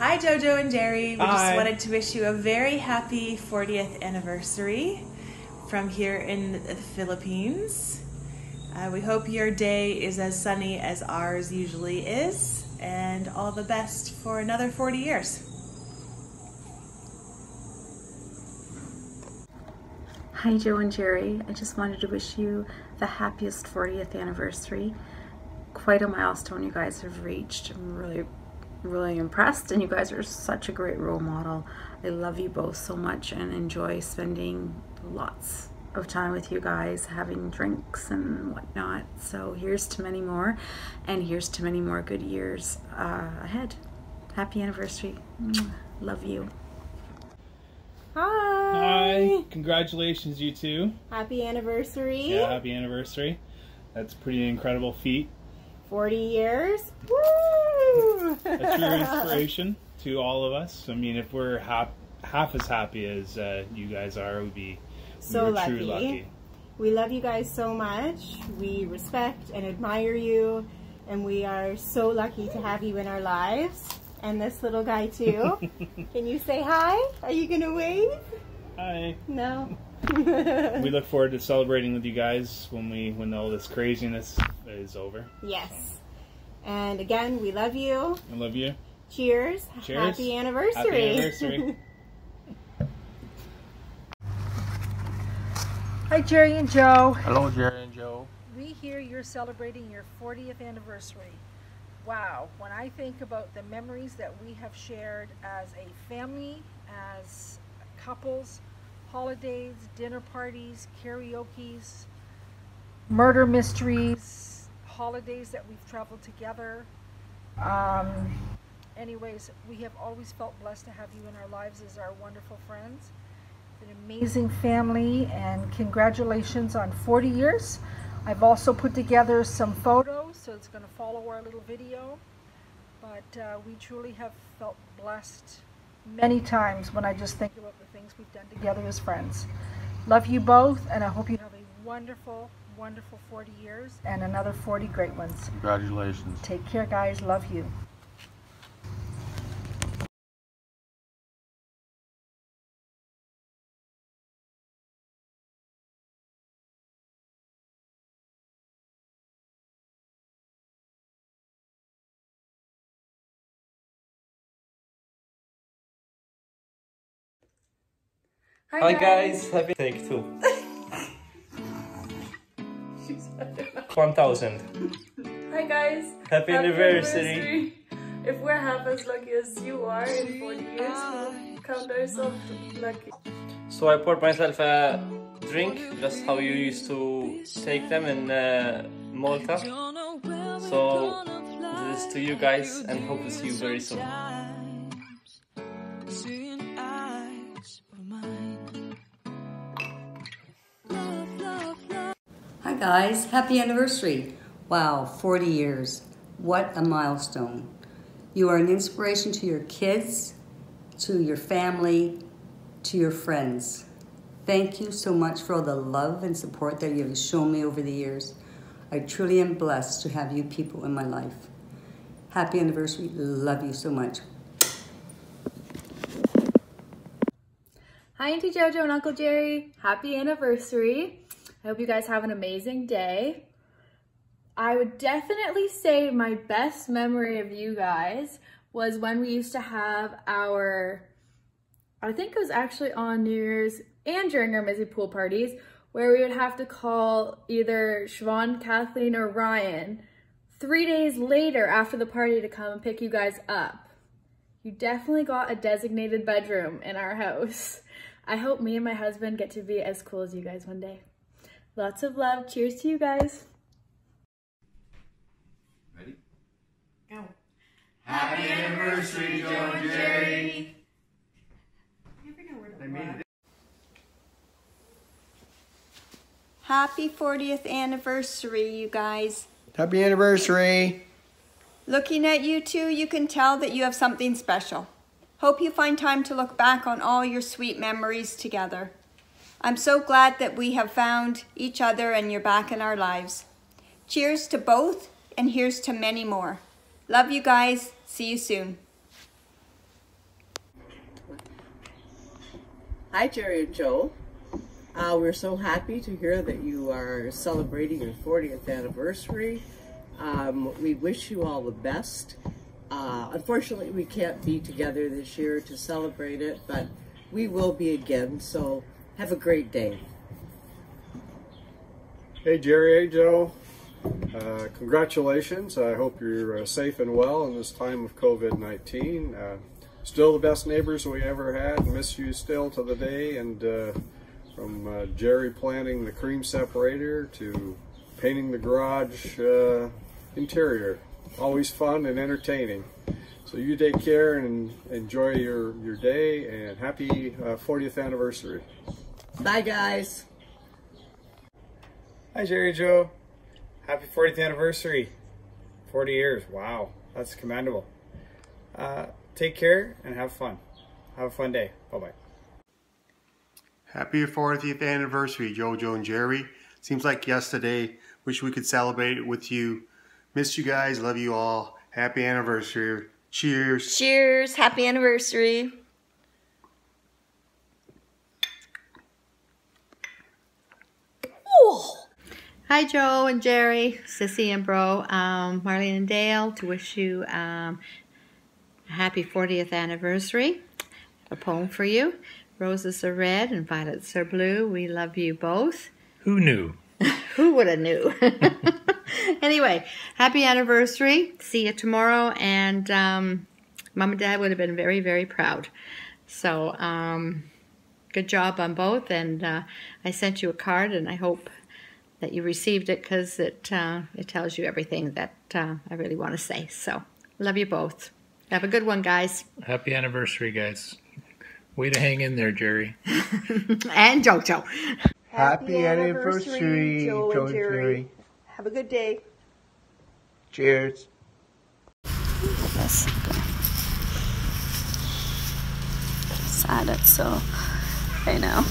Hi, Jojo and Jerry. We Hi. just wanted to wish you a very happy 40th anniversary from here in the Philippines. Uh, we hope your day is as sunny as ours usually is, and all the best for another 40 years. Hi, Joe and Jerry. I just wanted to wish you the happiest 40th anniversary. Quite a milestone you guys have reached. I'm really, really impressed, and you guys are such a great role model. I love you both so much and enjoy spending lots of time with you guys, having drinks and whatnot. So, here's to many more, and here's to many more good years uh, ahead. Happy anniversary. Love you. Hi. Hi. Congratulations, you two. Happy anniversary. Yeah, happy anniversary. That's a pretty incredible feat. 40 years. Woo! A true inspiration to all of us. I mean, if we're hap- half as happy as uh, you guys are, we'd be So we lucky. lucky. We love you guys so much. We respect and admire you. And we are so lucky to have you in our lives. And this little guy too. Can you say hi? Are you going to wave? Hi. No. We look forward to celebrating with you guys when we when all this craziness is over. yes. And again, we love you. I love you. Cheers. Cheers. Happy anniversary. Happy anniversary. Hi, Jerry and Joe. Hello, Jerry and Joe. We hear you're celebrating your 40th anniversary. Wow, when I think about the memories that we have shared as a family, as couples, holidays, dinner parties, karaoke's, murder mysteries, holidays that we've traveled together. Um, anyways, we have always felt blessed to have you in our lives as our wonderful friends an amazing family and congratulations on 40 years. I've also put together some photos, so it's going to follow our little video. But uh, we truly have felt blessed many times when I just think about the things we've done together as friends. Love you both, and I hope you have a wonderful, wonderful 40 years and another 40 great ones. Congratulations. Take care, guys. Love you. Hi guys, happy take two. 1000. Hi guys. Happy anniversary. If we're half as lucky as you are in 40 years, we'll count ourselves lucky. So I poured myself a drink, just how you used to take them in uh, Malta. So this is to you guys and hope to see you very soon. Guys, happy anniversary. Wow, 40 years. What a milestone. You are an inspiration to your kids, to your family, to your friends. Thank you so much for all the love and support that you have shown me over the years. I truly am blessed to have you people in my life. Happy anniversary. Love you so much. Hi, Auntie JoJo and Uncle Jerry. Happy anniversary. I hope you guys have an amazing day. I would definitely say my best memory of you guys was when we used to have our, I think it was actually on New Year's and during our Mizzy pool parties, where we would have to call either Siobhan, Kathleen, or Ryan three days later after the party to come and pick you guys up. You definitely got a designated bedroom in our house. I hope me and my husband get to be as cool as you guys one day. Lots of love. Cheers to you guys. Ready? Go. Happy anniversary, Joe and Jerry. Happy 40th anniversary, you guys. Happy anniversary. Looking at you two, you can tell that you have something special. Hope you find time to look back on all your sweet memories together. I'm so glad that we have found each other and you're back in our lives. Cheers to both, and here's to many more. Love you guys. See you soon. Hi, Jerry and Joe. Uh, we're so happy to hear that you are celebrating your 40th anniversary. Um, we wish you all the best. Uh, unfortunately, we can't be together this year to celebrate it, but we will be again. So have a great day. Hey Jerry, hey Joe. Uh, congratulations. I hope you're uh, safe and well in this time of COVID-19. Uh, still the best neighbors we ever had. Miss you still to the day. And uh, from uh, Jerry planting the cream separator to painting the garage uh, interior. Always fun and entertaining. So you take care and enjoy your, your day and happy 40th anniversary. Bye guys. Hi Jerry Joe. Happy 40th anniversary. 40 years. Wow. That's commendable. Uh, take care and have fun. Have a fun day. Bye-bye. Happy 40th anniversary, Jojo and Jerry. Seems like yesterday. Wish we could celebrate it with you. Miss you guys. Love you all. Happy anniversary. Cheers. Cheers. Happy anniversary. Hi, Joe and Jerry, Sissy and Bro, um, Marlene and Dale, to wish you um, a happy 40th anniversary. A poem for you. Roses are red and violets are blue. We love you both. Who knew? Who would have knew? anyway, happy anniversary. See you tomorrow. And um, mom and dad would have been very, very proud. So, um, good job on both. And uh, I sent you a card, and I hope that you received it because it uh, it tells you everything that uh, I really want to say. So, love you both. Have a good one, guys. Happy anniversary, guys. Way to hang in there, Jerry. and Jojo. Happy, Happy anniversary, anniversary, Joe, Joe and Jerry. Jerry. Have a good day. Cheers. Sad it's so, I know.